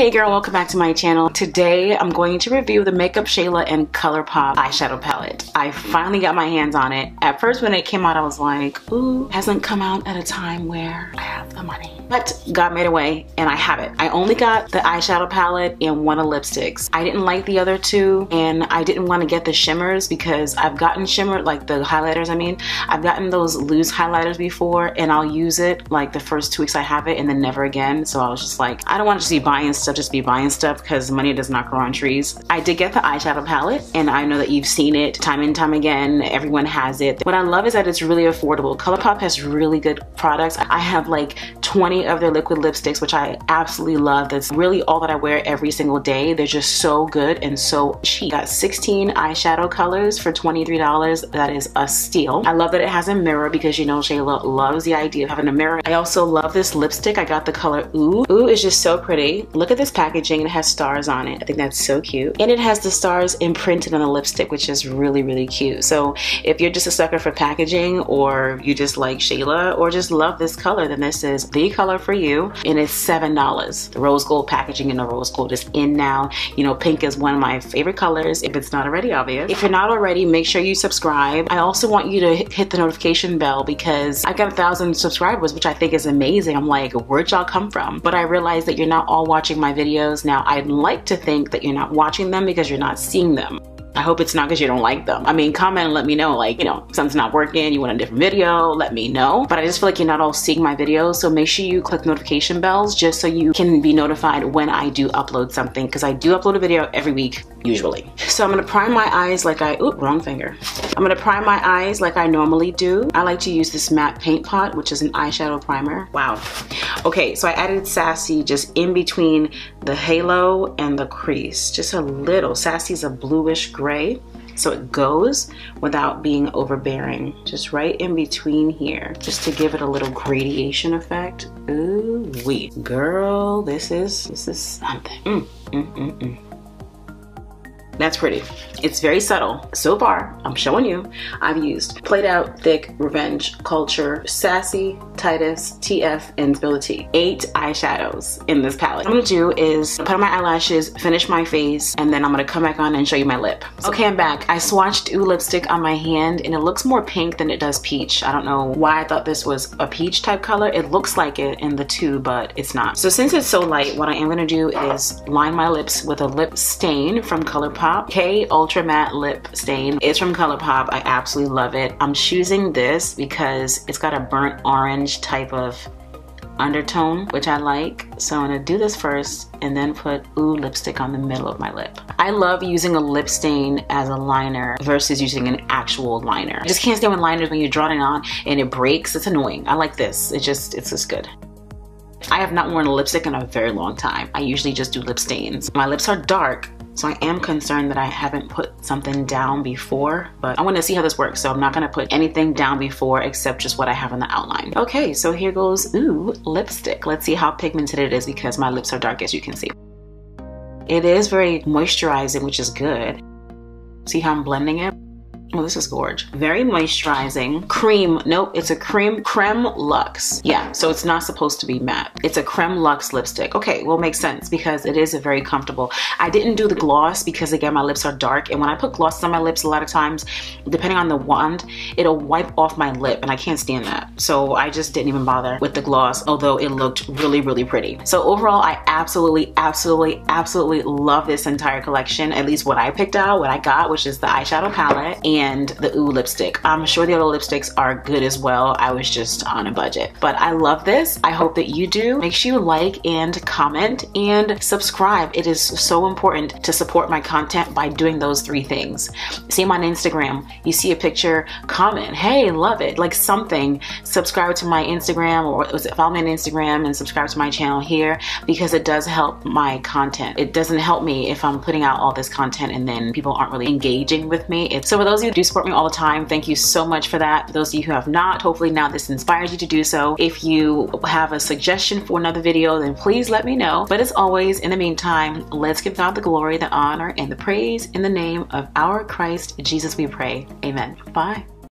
Hey girl, welcome back to my channel. Today I'm going to review the Makeup Shayla and ColourPop eyeshadow palette. I finally got my hands on it. At first when it came out I was like, ooh, hasn't come out at a time where I the money. But God made a way and I have it. I only got the eyeshadow palette and one of lipsticks. I didn't like the other two and I didn't want to get the shimmers because I've gotten shimmer, like the highlighters I mean. I've gotten those loose highlighters before and I'll use it like the first two weeks I have it and then never again. So I was just like, I don't want to just be buying stuff just be buying stuff because money does not grow on trees. I did get the eyeshadow palette and I know that you've seen it time and time again. Everyone has it. What I love is that it's really affordable. ColourPop has really good products. I have like 20 of their liquid lipsticks, which I absolutely love. That's really all that I wear every single day. They're just so good and so cheap. Got 16 eyeshadow colors for $23. That is a steal. I love that it has a mirror because you know Shayla loves the idea of having a mirror. I also love this lipstick. I got the color Ooh. Ooh is just so pretty. Look at this packaging, it has stars on it. I think that's so cute. And it has the stars imprinted on the lipstick, which is really, really cute. So if you're just a sucker for packaging or you just like Shayla or just love this color, then this is the color for you. And it's $7. The rose gold packaging and the rose gold is in now. You know, pink is one of my favorite colors if it's not already obvious. If you're not already, make sure you subscribe. I also want you to hit the notification bell because I got a thousand subscribers, which I think is amazing. I'm like, where'd y'all come from? But I realize that you're not all watching my videos. Now, I'd like to think that you're not watching them because you're not seeing them. I hope it's not because you don't like them. I mean, comment and let me know, like, you know, something's not working, you want a different video, let me know. But I just feel like you're not all seeing my videos, so make sure you click notification bells just so you can be notified when I do upload something, because I do upload a video every week, usually. So I'm gonna prime my eyes like I, oop, wrong finger. I'm gonna prime my eyes like I normally do. I like to use this matte paint pot, which is an eyeshadow primer. Wow. Okay, so I added Sassy just in between the halo and the crease, just a little. Sassy's a bluish gray. So it goes without being overbearing, just right in between here, just to give it a little gradation effect. Ooh wee. Girl, this is, this is something. Mm, mm, mm, mm. That's pretty. It's very subtle. So far, I'm showing you, I've used Played Out, Thick, Revenge, Culture, Sassy, Titus, TF, and the Eight eyeshadows in this palette. What I'm gonna do is put on my eyelashes, finish my face, and then I'm gonna come back on and show you my lip. Okay, I'm back. I swatched Ooh lipstick on my hand and it looks more pink than it does peach. I don't know why I thought this was a peach type color. It looks like it in the two, but it's not. So since it's so light, what I am gonna do is line my lips with a lip stain from ColourPop K Ultra Matte Lip Stain. It's from ColourPop. I absolutely love it. I'm choosing this because it's got a burnt orange type of undertone, which I like. So I'm gonna do this first and then put Ooh lipstick on the middle of my lip. I love using a lip stain as a liner versus using an actual liner. I just can't stand with liners when you draw it on and it breaks. It's annoying. I like this. It just, it's just good. I have not worn a lipstick in a very long time. I usually just do lip stains. My lips are dark, so I am concerned that I haven't put something down before, but I want to see how this works. So I'm not going to put anything down before except just what I have on the outline. Okay, so here goes, ooh, lipstick. Let's see how pigmented it is because my lips are dark as you can see. It is very moisturizing, which is good. See how I'm blending it? Oh, this is gorge. Very moisturizing. Cream. Nope, it's a cream creme luxe. Yeah, so it's not supposed to be matte. It's a creme luxe lipstick. Okay, well, makes sense because it is a very comfortable. I didn't do the gloss because again, my lips are dark. And when I put gloss on my lips, a lot of times, depending on the wand, it'll wipe off my lip and I can't stand that. So I just didn't even bother with the gloss, although it looked really, really pretty. So overall, I absolutely, absolutely, absolutely love this entire collection. At least what I picked out, what I got, which is the eyeshadow palette. And and the Ooh lipstick. I'm sure the other lipsticks are good as well. I was just on a budget. But I love this. I hope that you do. Make sure you like and comment and subscribe. It is so important to support my content by doing those three things. Same on Instagram. You see a picture, comment, hey, love it, like something. Subscribe to my Instagram or follow me on Instagram and subscribe to my channel here because it does help my content. It doesn't help me if I'm putting out all this content and then people aren't really engaging with me. It's, so for those of do support me all the time. Thank you so much for that. For those of you who have not, hopefully now this inspires you to do so. If you have a suggestion for another video, then please let me know. But as always, in the meantime, let's give God the glory, the honor, and the praise in the name of our Christ Jesus we pray. Amen. Bye.